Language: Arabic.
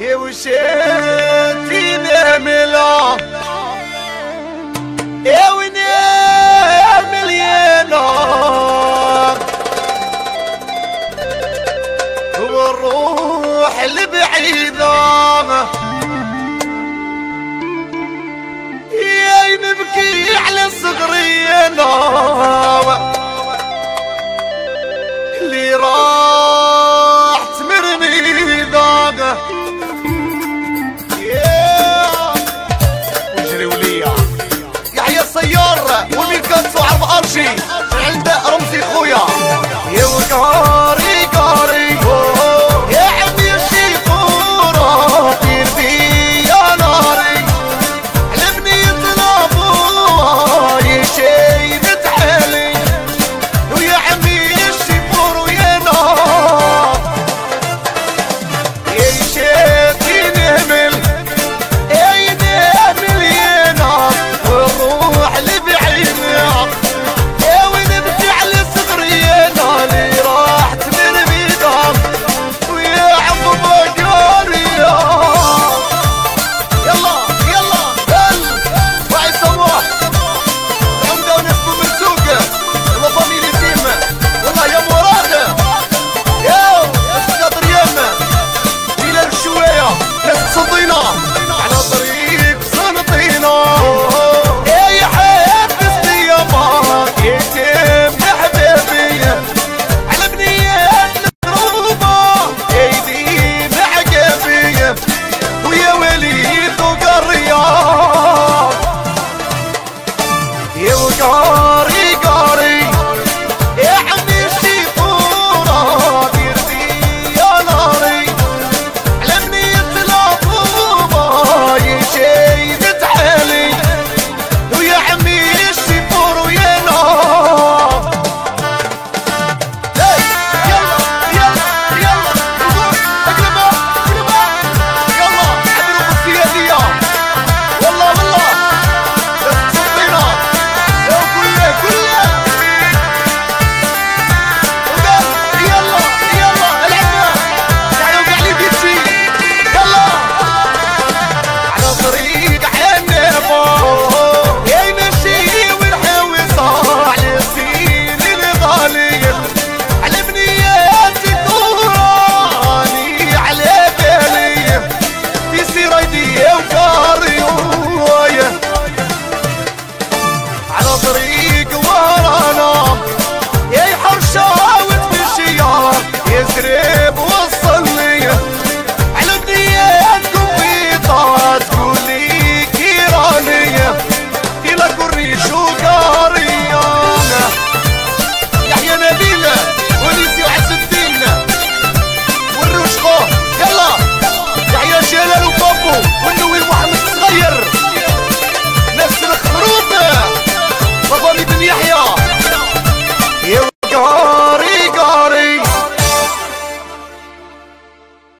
وشتي نعملها يا ونعمل يا نار والروح البعيدة يا نبكي على صغرينا. اللي راحت تمرني ضاقه Here we go. it is.